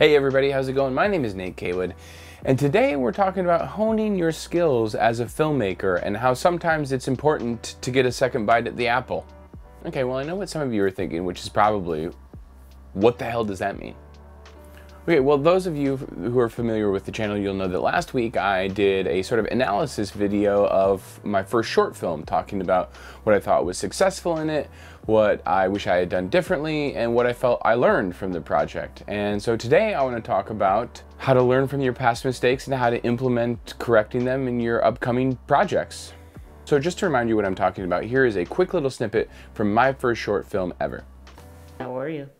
Hey everybody, how's it going? My name is Nate Caywood, and today we're talking about honing your skills as a filmmaker and how sometimes it's important to get a second bite at the apple. Okay, well I know what some of you are thinking, which is probably, what the hell does that mean? Okay, well, those of you who are familiar with the channel, you'll know that last week I did a sort of analysis video of my first short film, talking about what I thought was successful in it, what I wish I had done differently, and what I felt I learned from the project. And so today I want to talk about how to learn from your past mistakes and how to implement correcting them in your upcoming projects. So just to remind you what I'm talking about, here is a quick little snippet from my first short film ever. How are you?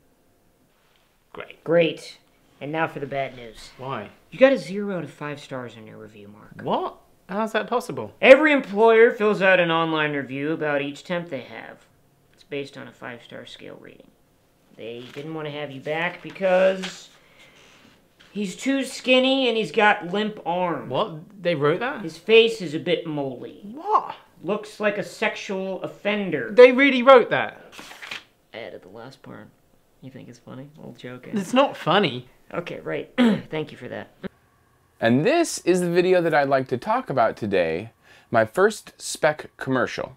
Great. Great. And now for the bad news. Why? You got a zero out of five stars on your review, Mark. What? How's that possible? Every employer fills out an online review about each temp they have. It's based on a five star scale rating. They didn't want to have you back because he's too skinny and he's got limp arms. What? They wrote that? His face is a bit moly. What? Looks like a sexual offender. They really wrote that? I added the last part. You think it's funny? Old joke. eh? It's not funny. Okay, right. Thank you for that. And this is the video that I'd like to talk about today, my first spec commercial.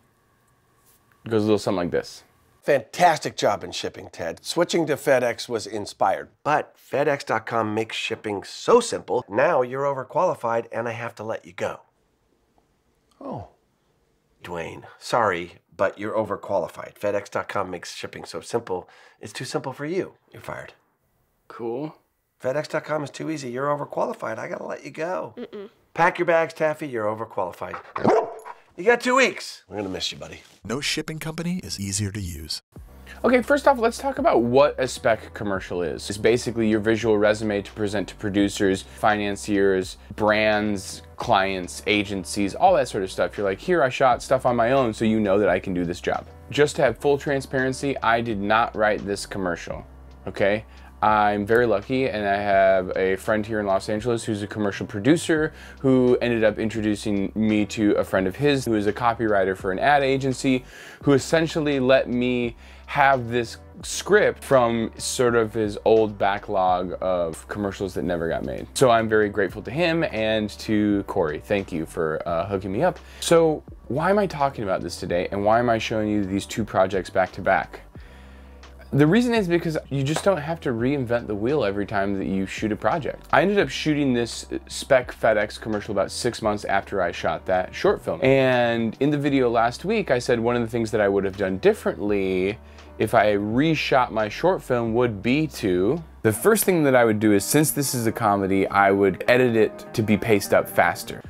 It goes a little something like this. Fantastic job in shipping, Ted. Switching to FedEx was inspired. But FedEx.com makes shipping so simple, now you're overqualified and I have to let you go. Oh. Dwayne, sorry, but you're overqualified. FedEx.com makes shipping so simple, it's too simple for you. You're fired. Cool. FedEx.com is too easy. You're overqualified. I gotta let you go. Pack your bags, Taffy. You're overqualified. You got two weeks. We're gonna miss you, buddy. No shipping company is easier to use. Okay, first off, let's talk about what a spec commercial is. It's basically your visual resume to present to producers, financiers, brands, clients, agencies, all that sort of stuff. You're like, here, I shot stuff on my own, so you know that I can do this job. Just to have full transparency, I did not write this commercial, okay? I'm very lucky and I have a friend here in Los Angeles who's a commercial producer who ended up introducing me to a friend of his who is a copywriter for an ad agency who essentially let me have this script from sort of his old backlog of commercials that never got made. So I'm very grateful to him and to Corey. Thank you for uh, hooking me up. So why am I talking about this today and why am I showing you these two projects back to back? The reason is because you just don't have to reinvent the wheel every time that you shoot a project. I ended up shooting this spec FedEx commercial about six months after I shot that short film. And in the video last week, I said one of the things that I would have done differently if I reshot my short film would be to, the first thing that I would do is since this is a comedy, I would edit it to be paced up faster.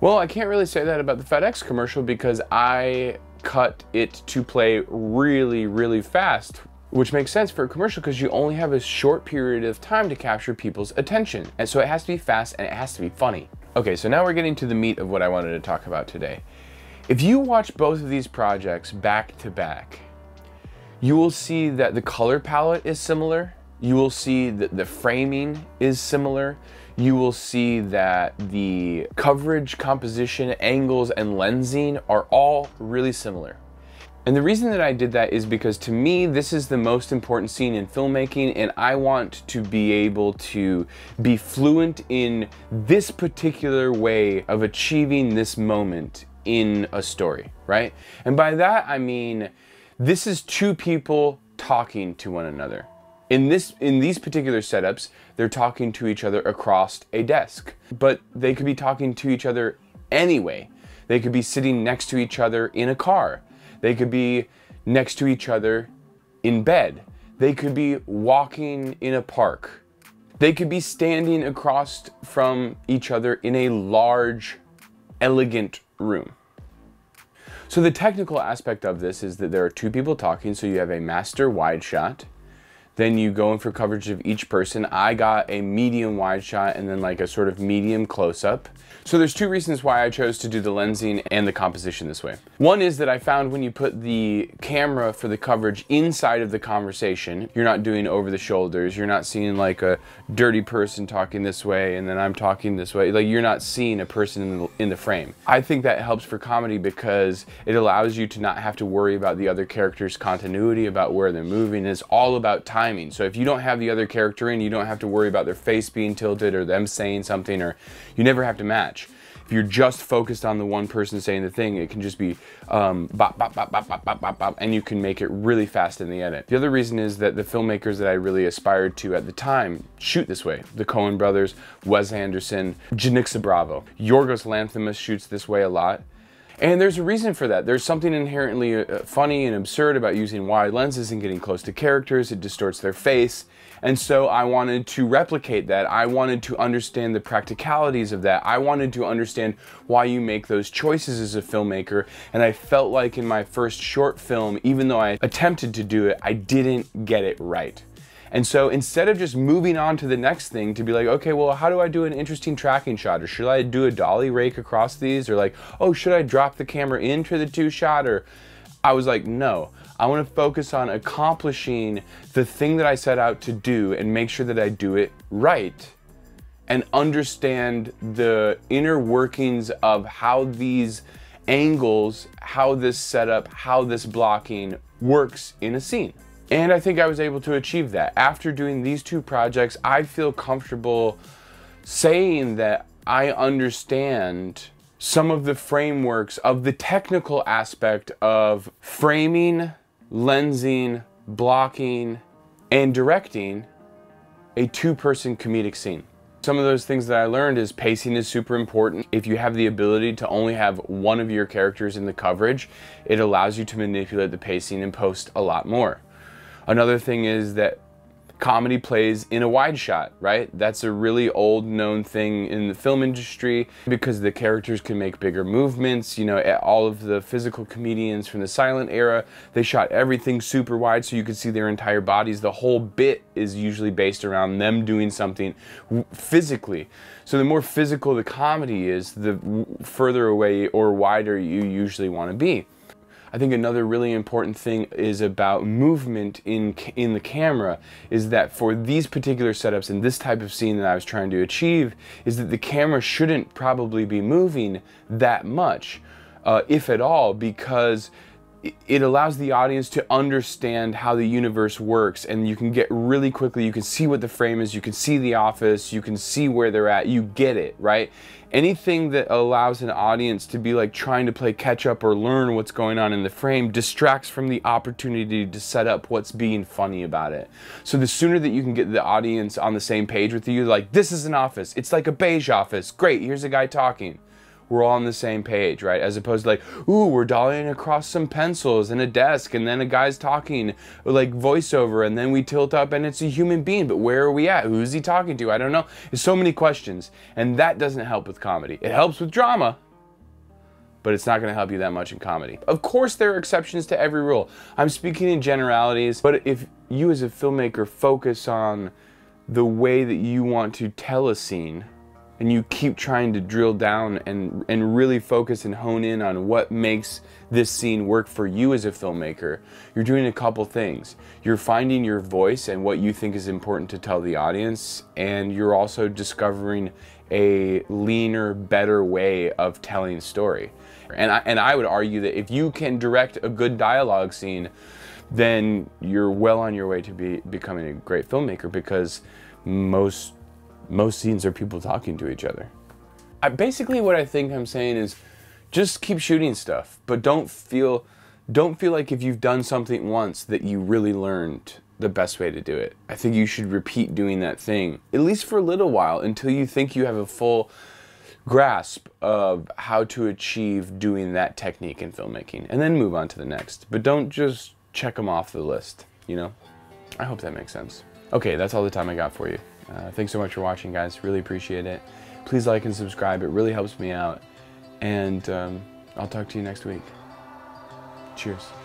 Well, I can't really say that about the FedEx commercial because I cut it to play really, really fast which makes sense for a commercial because you only have a short period of time to capture people's attention. And so it has to be fast and it has to be funny. Okay, so now we're getting to the meat of what I wanted to talk about today. If you watch both of these projects back to back, you will see that the color palette is similar. You will see that the framing is similar. You will see that the coverage, composition, angles, and lensing are all really similar. And the reason that I did that is because to me, this is the most important scene in filmmaking, and I want to be able to be fluent in this particular way of achieving this moment in a story, right? And by that, I mean, this is two people talking to one another. In this, in these particular setups, they're talking to each other across a desk, but they could be talking to each other anyway. They could be sitting next to each other in a car. They could be next to each other in bed. They could be walking in a park. They could be standing across from each other in a large, elegant room. So the technical aspect of this is that there are two people talking, so you have a master wide shot. Then you go in for coverage of each person. I got a medium wide shot and then like a sort of medium close up. So there's two reasons why I chose to do the lensing and the composition this way. One is that I found when you put the camera for the coverage inside of the conversation, you're not doing over the shoulders, you're not seeing like a dirty person talking this way and then I'm talking this way. Like you're not seeing a person in the, in the frame. I think that helps for comedy because it allows you to not have to worry about the other character's continuity, about where they're moving. It's all about time timing. So if you don't have the other character in, you don't have to worry about their face being tilted or them saying something, or you never have to match. If you're just focused on the one person saying the thing, it can just be um, bop, bop, bop, bop, bop, bop, bop, bop, and you can make it really fast in the edit. The other reason is that the filmmakers that I really aspired to at the time shoot this way. The Coen brothers, Wes Anderson, Janicza Bravo. Yorgos Lanthimos shoots this way a lot. And there's a reason for that. There's something inherently uh, funny and absurd about using wide lenses and getting close to characters. It distorts their face. And so I wanted to replicate that. I wanted to understand the practicalities of that. I wanted to understand why you make those choices as a filmmaker. And I felt like in my first short film, even though I attempted to do it, I didn't get it right. And so instead of just moving on to the next thing to be like, okay, well, how do I do an interesting tracking shot? Or should I do a dolly rake across these? Or like, oh, should I drop the camera into the two shot? Or I was like, no, I want to focus on accomplishing the thing that I set out to do and make sure that I do it right and understand the inner workings of how these angles, how this setup, how this blocking works in a scene. And I think I was able to achieve that. After doing these two projects, I feel comfortable saying that I understand some of the frameworks of the technical aspect of framing, lensing, blocking, and directing a two-person comedic scene. Some of those things that I learned is pacing is super important. If you have the ability to only have one of your characters in the coverage, it allows you to manipulate the pacing and post a lot more. Another thing is that comedy plays in a wide shot, right? That's a really old known thing in the film industry because the characters can make bigger movements. You know, all of the physical comedians from the silent era, they shot everything super wide so you could see their entire bodies. The whole bit is usually based around them doing something physically. So the more physical the comedy is, the further away or wider you usually want to be. I think another really important thing is about movement in in the camera is that for these particular setups and this type of scene that I was trying to achieve is that the camera shouldn't probably be moving that much, uh, if at all, because it allows the audience to understand how the universe works and you can get really quickly you can see what the frame is you can see the office you can see where they're at you get it right? Anything that allows an audience to be like trying to play catch up or learn what's going on in the frame distracts from the opportunity to set up what's being funny about it. So the sooner that you can get the audience on the same page with you like this is an office. It's like a beige office. Great here's a guy talking we're all on the same page, right? As opposed to like, ooh, we're dollying across some pencils and a desk, and then a guy's talking like voiceover, and then we tilt up and it's a human being, but where are we at? Who's he talking to? I don't know. There's so many questions, and that doesn't help with comedy. It helps with drama, but it's not going to help you that much in comedy. Of course, there are exceptions to every rule. I'm speaking in generalities, but if you as a filmmaker focus on the way that you want to tell a scene, and you keep trying to drill down and, and really focus and hone in on what makes this scene work for you as a filmmaker, you're doing a couple things. You're finding your voice and what you think is important to tell the audience, and you're also discovering a leaner, better way of telling story. And I, and I would argue that if you can direct a good dialogue scene, then you're well on your way to be becoming a great filmmaker because most most scenes are people talking to each other. I, basically what I think I'm saying is just keep shooting stuff, but don't feel don't feel like if you've done something once that you really learned the best way to do it. I think you should repeat doing that thing, at least for a little while, until you think you have a full grasp of how to achieve doing that technique in filmmaking, and then move on to the next. But don't just check them off the list, you know? I hope that makes sense. Okay, that's all the time I got for you. Uh, thanks so much for watching, guys. Really appreciate it. Please like and subscribe. It really helps me out. And um, I'll talk to you next week. Cheers.